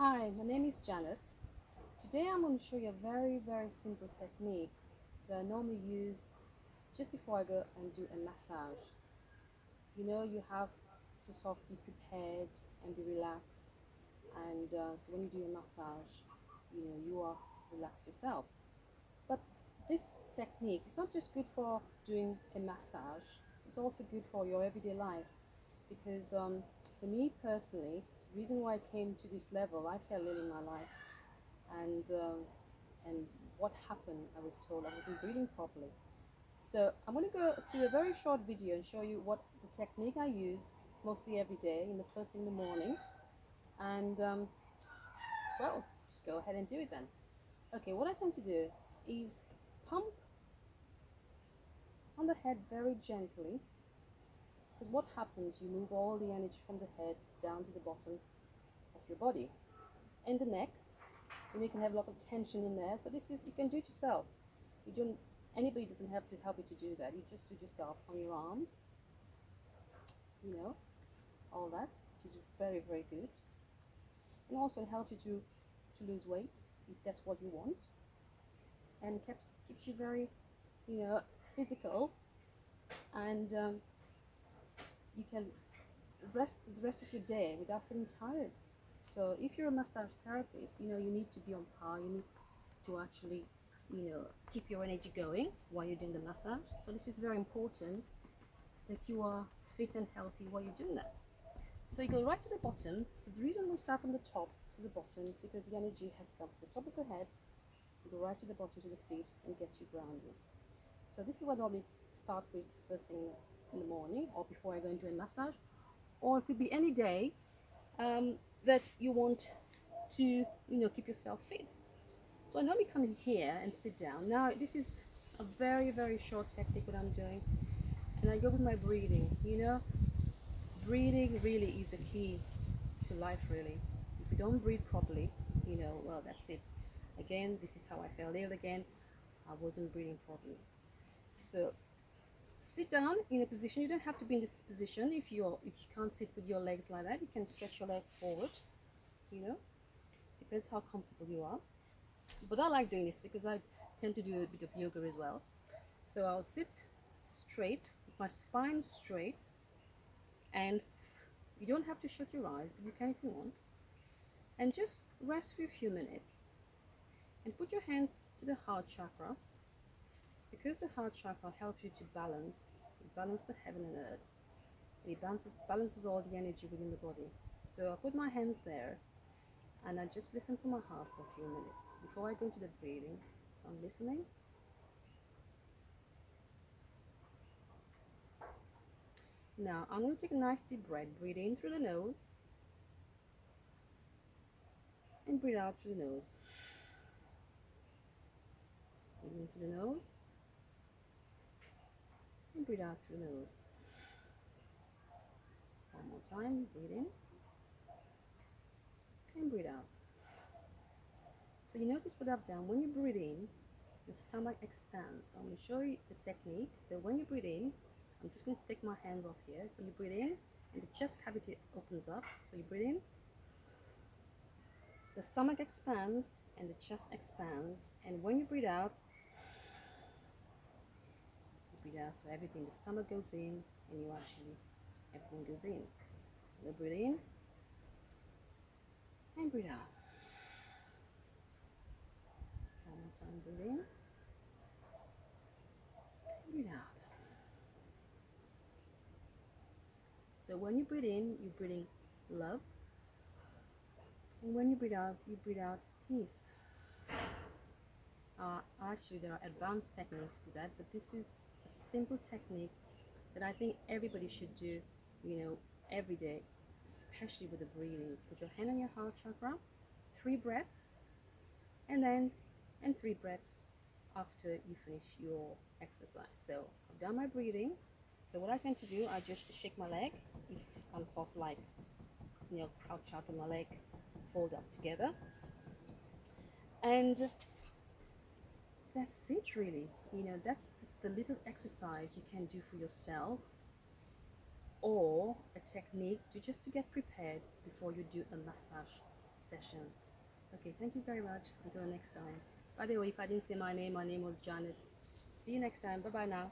Hi, my name is Janet. Today I'm going to show you a very, very simple technique that I normally use just before I go and do a massage. You know, you have to sort of be prepared and be relaxed, and uh, so when you do a massage, you know, you are relaxed yourself. But this technique is not just good for doing a massage, it's also good for your everyday life because um, for me personally, reason why I came to this level, I fell ill in my life, and um, and what happened, I was told I wasn't breathing properly. So I'm going to go to a very short video and show you what the technique I use mostly every day in the first thing in the morning, and um, well, just go ahead and do it then. Okay, what I tend to do is pump on the head very gently because what happens, you move all the energy from the head down to the bottom of your body. And the neck, and you can have a lot of tension in there. So this is, you can do it yourself. You don't, anybody doesn't have to help you to do that. You just do it yourself on your arms, you know, all that, which is very, very good. And also it helps you to, to lose weight if that's what you want. And kept, keeps you very, you know, physical and um, you can rest the rest of your day without feeling tired. So if you're a massage therapist, you know you need to be on par. You need to actually, you know, keep your energy going while you're doing the massage. So this is very important that you are fit and healthy while you're doing that. So you go right to the bottom. So the reason we start from the top to the bottom because the energy has to come from the top of the head, you go right to the bottom to the feet and get you grounded. So this is what I normally start with first thing in the morning or before I go into a massage. Or it could be any day um, that you want to you know keep yourself fit. So I normally come in here and sit down. Now this is a very very short technique what I'm doing and I go with my breathing. You know breathing really is the key to life really. If you don't breathe properly you know well that's it. Again this is how I fell ill again. I wasn't breathing properly. So sit down in a position. You don't have to be in this position if you're if you can't sit with your legs like that. You can stretch your leg forward you know. Depends how comfortable you are. But I like doing this because I tend to do a bit of yoga as well. So I'll sit straight with my spine straight and you don't have to shut your eyes but you can if you want. And just rest for a few minutes and put your hands to the heart chakra because the heart chakra helps you to balance, balance the heaven and earth. It balances, balances all the energy within the body. So I put my hands there and I just listen to my heart for a few minutes before I go into the breathing. So I'm listening. Now I'm going to take a nice deep breath. Breathe in through the nose and breathe out through the nose. Breathe into the nose and breathe out through the nose. One more time, breathe in and breathe out. So you notice what I've done. When you breathe in, your stomach expands. I'm going to show you the technique. So when you breathe in, I'm just going to take my hand off here. So you breathe in and the chest cavity opens up. So you breathe in, the stomach expands and the chest expands. And when you breathe out, So everything, the stomach goes in and you actually, everything goes in. You breathe in and breathe out. One more time, breathe in and breathe out. So when you breathe in, you're breathing love. And when you breathe out, you breathe out peace. Uh, actually, there are advanced techniques to that, but this is simple technique that I think everybody should do, you know, every day, especially with the breathing. Put your hand on your heart chakra, three breaths, and then, and three breaths after you finish your exercise. So I've done my breathing. So what I tend to do, I just shake my leg if I'm soft like, you know, crouch out on my leg, fold up together. And that's it really. You know, that's the little exercise you can do for yourself or a technique to just to get prepared before you do a massage session. Okay, thank you very much. Until next time. By the way, if I didn't say my name, my name was Janet. See you next time. Bye bye now.